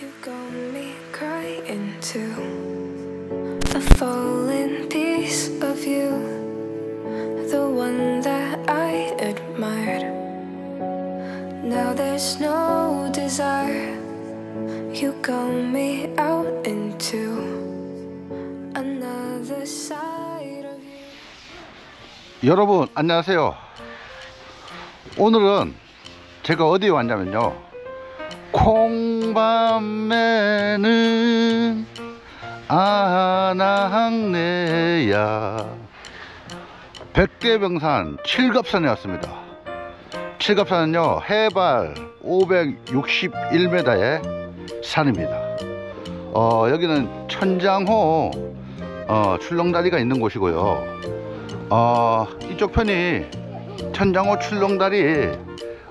You got me crying too. A falling piece of you, the one that I admired. Now there's no desire. You got me out into another side of you. 여러분 안녕하세요 오늘은 제가 어디에 왔냐면요 콩 밤에는 아낙네야. 백대병산 칠갑산에 왔습니다. 칠갑산은요 해발 561m의 산입니다. 어, 여기는 천장호 어, 출렁다리가 있는 곳이고요. 어, 이쪽 편이 천장호 출렁다리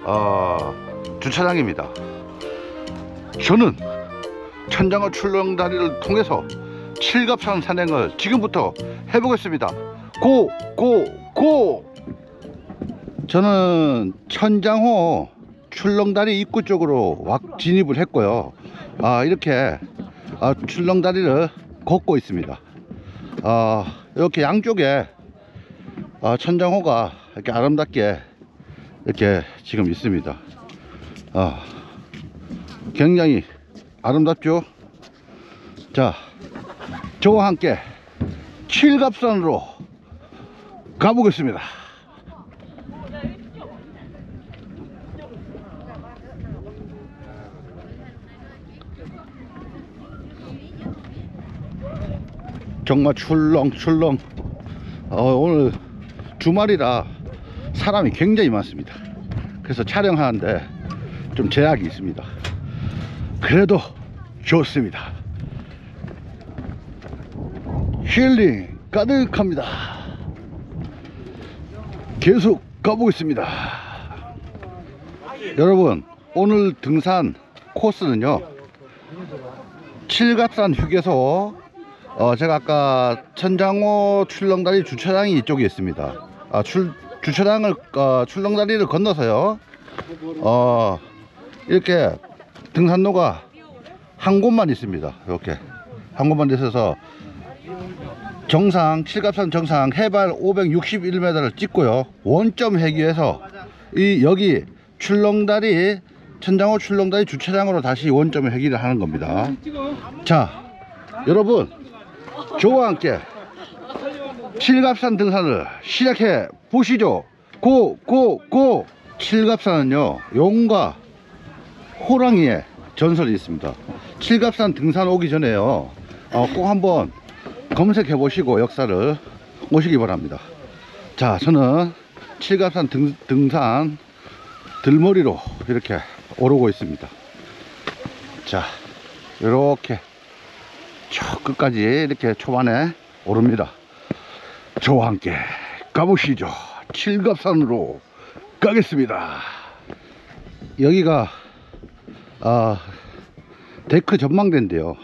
어, 주차장입니다. 저는 천장호 출렁다리를 통해서 칠갑산 산행을 지금부터 해보겠습니다. 고! 고! 고! 저는 천장호 출렁다리 입구 쪽으로 확 진입을 했고요. 아, 이렇게 아, 출렁다리를 걷고 있습니다. 아, 이렇게 양쪽에 아, 천장호가 이렇게 아름답게 이렇게 지금 있습니다. 아, 굉장히 아름답죠? 자, 저와 함께 칠갑산으로 가보겠습니다. 정말 출렁출렁 어, 오늘 주말이라 사람이 굉장히 많습니다. 그래서 촬영하는데 좀 제약이 있습니다. 그래도 좋습니다. 힐링 가득합니다. 계속 가보겠습니다. 여러분, 오늘 등산 코스는요, 칠갑산 휴게소 어, 제가 아까 천장호 출렁다리 주차장이 이쪽에 있습니다. 아, 출, 주차장을, 어, 출렁다리를 건너서요. 어, 이렇게 등산로가 한 곳만 있습니다. 이렇게. 한 곳만 있어서 정상, 칠갑산 정상 해발 561m를 찍고요. 원점 회귀해서 이, 여기 출렁다리, 천장호 출렁다리 주차장으로 다시 원점 회귀를 하는 겁니다. 자, 여러분, 저와 함께 칠갑산 등산을 시작해 보시죠. 고, 고, 고! 칠갑산은요, 용과 호랑이의 전설이 있습니다. 칠갑산 등산 오기 전에요, 어, 꼭 한번 검색해 보시고 역사를 오시기 바랍니다. 자, 저는 칠갑산 등, 등산 들머리로 이렇게 오르고 있습니다. 자, 이렇게 저 끝까지 이렇게 초반에 오릅니다. 저와 함께 가보시죠. 칠갑산으로 가겠습니다. 여기가 아, 데크 전망대인데요.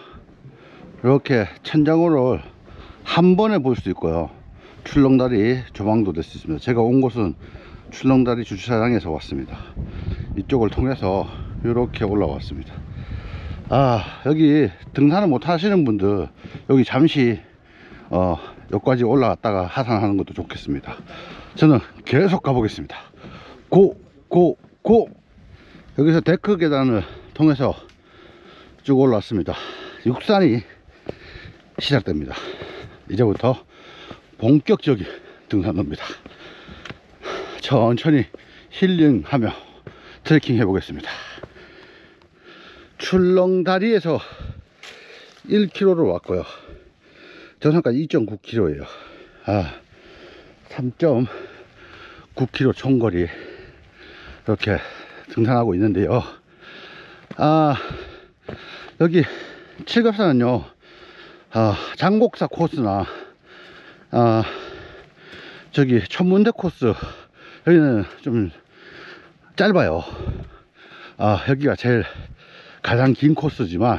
이렇게 천장호를 한 번에 볼 수 있고요. 출렁다리 조망도 될 수 있습니다. 제가 온 곳은 출렁다리 주차장에서 왔습니다. 이쪽을 통해서 이렇게 올라왔습니다. 아 여기 등산을 못 하시는 분들 여기 잠시 어 여기까지 올라갔다가 하산하는 것도 좋겠습니다 저는 계속 가보겠습니다 고 고 고 여기서 데크 계단을 통해서 쭉 올라왔습니다 육산이 시작됩니다 이제부터 본격적인 등산로입니다 천천히 힐링하며 트레킹 해보겠습니다 출렁다리에서 1km로 왔고요. 정상까지 2.9km예요. 아, 3.9km 총거리 이렇게 등산하고 있는데요. 아, 여기 칠갑산은요, 아, 장곡사 코스나, 아, 저기 천문대 코스, 여기는 좀 짧아요. 아, 여기가 제일 가장 긴 코스지만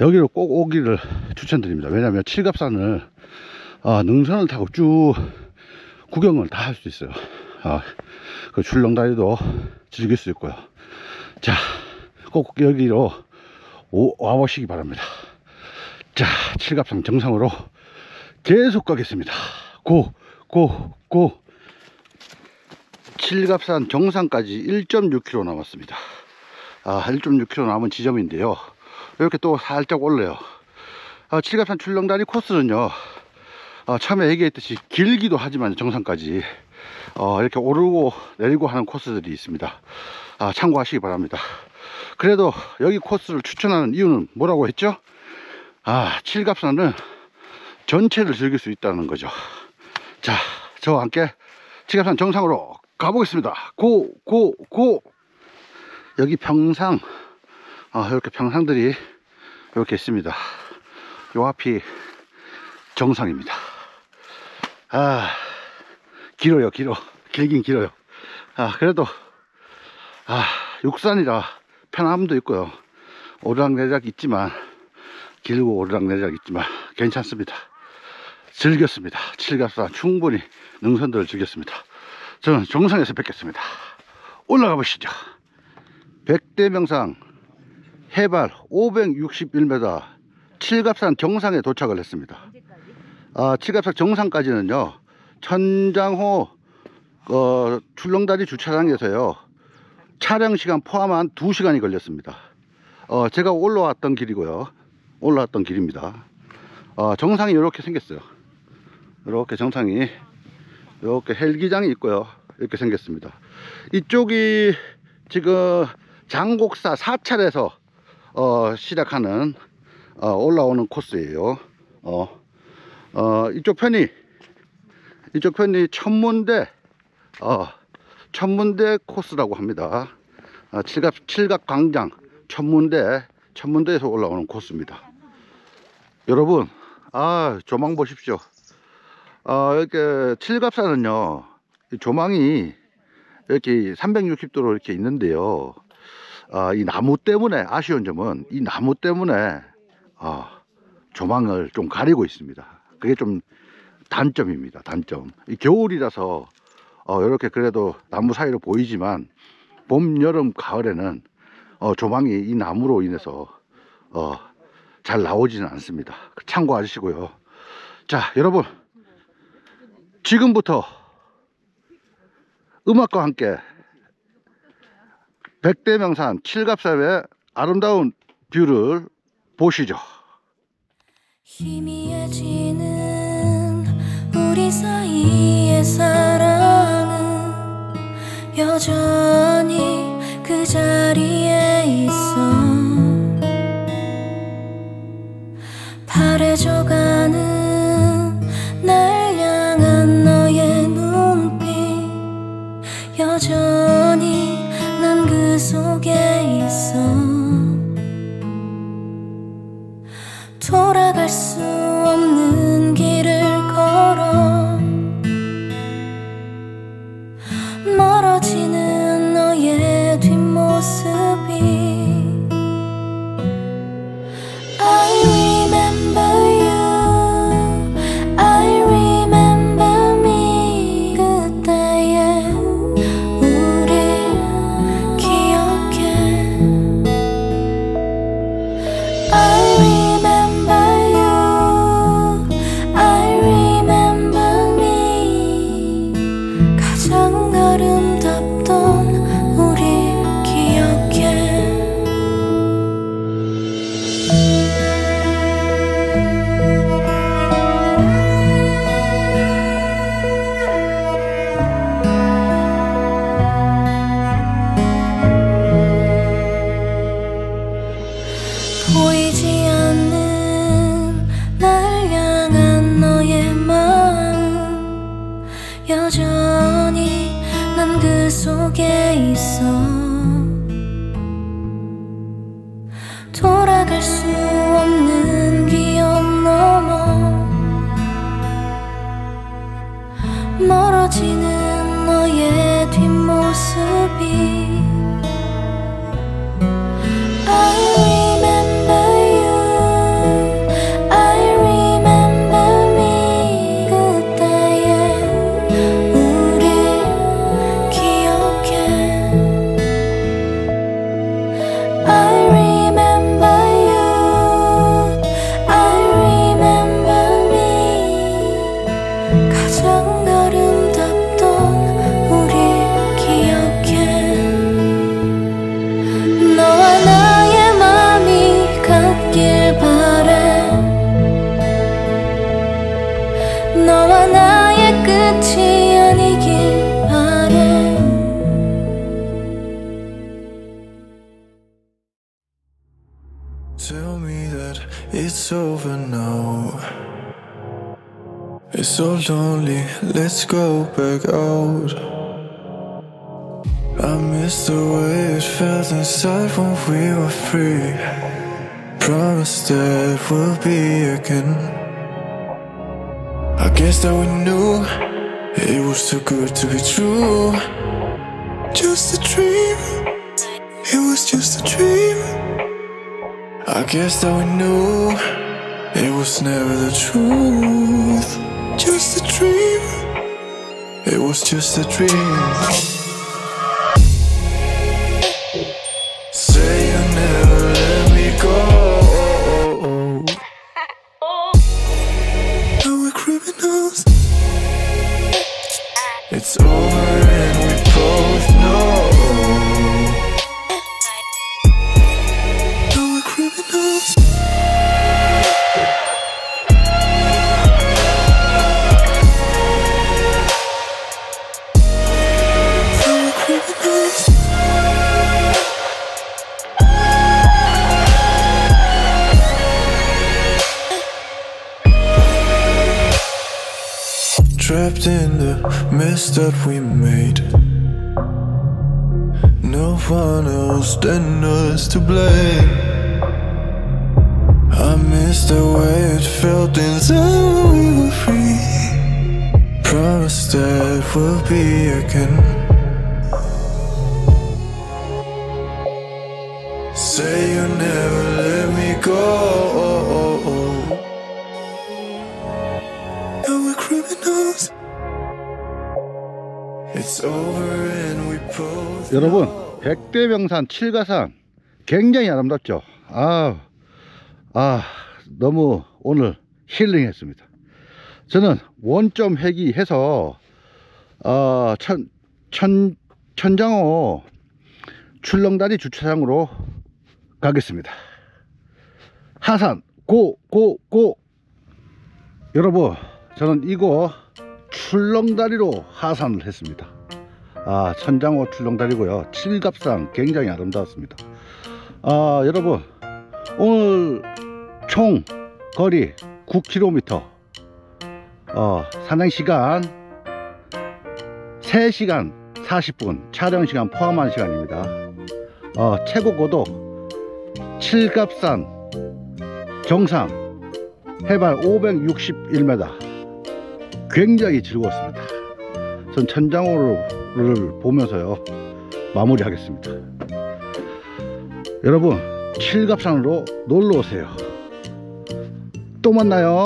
여기로 꼭 오기를 추천드립니다. 왜냐하면 칠갑산을 어, 능선을 타고 쭉 구경을 다 할 수 있어요. 어, 그 출렁다리도 즐길 수 있고요. 자, 꼭 여기로 오, 와보시기 바랍니다. 자, 칠갑산 정상으로 계속 가겠습니다. 고, 고, 고. 칠갑산 정상까지 1.6km 남았습니다. 아, 1.6km 남은 지점인데요. 이렇게 또 살짝 올라요. 아, 칠갑산 출렁다리 코스는요, 아, 처음에 얘기했듯이 길기도 하지만 정상까지 어, 이렇게 오르고 내리고 하는 코스들이 있습니다. 아, 참고하시기 바랍니다. 그래도 여기 코스를 추천하는 이유는 뭐라고 했죠? 아, 칠갑산은 전체를 즐길 수 있다는 거죠. 자, 저와 함께 칠갑산 정상으로 가보겠습니다. 고, 고, 고! 여기 평상, 아, 이렇게 평상들이 이렇게 있습니다. 요 앞이 정상입니다. 아, 길어요, 길어. 길긴 길어요. 아, 그래도, 아, 육산이라 편함도 있고요. 오르락내리락 있지만, 길고 오르락내리락 있지만, 괜찮습니다. 즐겼습니다. 칠갑산 충분히 능선들을 즐겼습니다. 저는 정상에서 뵙겠습니다. 올라가 보시죠. 백대명상 해발 561m 칠갑산 정상에 도착을 했습니다. 아, 칠갑산 정상까지는요, 천장호 어, 출렁다리 주차장에서요, 차량 시간 포함한 2시간이 걸렸습니다. 어, 제가 올라왔던 길이고요. 올라왔던 길입니다. 어, 정상이 이렇게 생겼어요. 이렇게 정상이 이렇게 헬기장이 있고요. 이렇게 생겼습니다. 이쪽이 지금 장곡사 사찰에서 어, 시작하는 어, 올라오는 코스예요. 어, 어, 이쪽 편이 이쪽 편이 천문대 어, 천문대 코스라고 합니다. 어, 칠갑 칠갑 광장 천문대 천문대에서 올라오는 코스입니다. 여러분, 아 조망 보십시오. 어, 이렇게 칠갑산은요, 이 조망이 이렇게 360도로 이렇게 있는데요. 어, 이 나무 때문에 아쉬운 점은 이 나무 때문에 어, 조망을 좀 가리고 있습니다. 그게 좀 단점입니다. 단점. 이 겨울이라서 어, 이렇게 그래도 나무 사이로 보이지만 봄, 여름, 가을에는 어, 조망이 이 나무로 인해서 어, 잘 나오지는 않습니다. 참고하시고요. 자, 여러분 지금부터 음악과 함께 백대명산 칠갑산의 아름다운 뷰를 보시죠. 희미해지는 우리 사이의 사랑은 여전히 그 자리에 있어. 바래져가는 날 향한 너의 눈빛. 여전히 난 그 속에 있어 Tell me that it's over now. It's so lonely, let's go back out. I miss the way it felt inside when we were free. Promise that we'll be again. Guess that we knew it was too good to be true. Just a dream, it was just a dream. I guess that we knew it was never the truth. Just a dream, it was just a dream. Trapped in the mess that we made. No one else than us to blame. I miss the way it felt inside when we were free. Promise that we'll be again. Say you never 여러분 백대명산 칠가산 굉장히 아름답죠? 아, 아 너무 오늘 힐링 했습니다. 저는 원점 회귀해서 어, 천, 천, 천장호 출렁다리 주차장으로 가겠습니다. 하산 고 고 고. 여러분 저는 이곳 출렁다리로 하산을 했습니다 아, 천장호 출렁다리고요. 칠갑산 굉장히 아름다웠습니다. 아, 여러분 오늘 총 거리 9km 어, 산행 시간 3시간 40분 촬영 시간 포함한 시간입니다. 어, 최고 고도 칠갑산 정상 해발 561m 굉장히 즐거웠습니다. 전 천장호를 보면서요 마무리하겠습니다. 여러분 칠갑산으로 놀러 오세요. 또 만나요.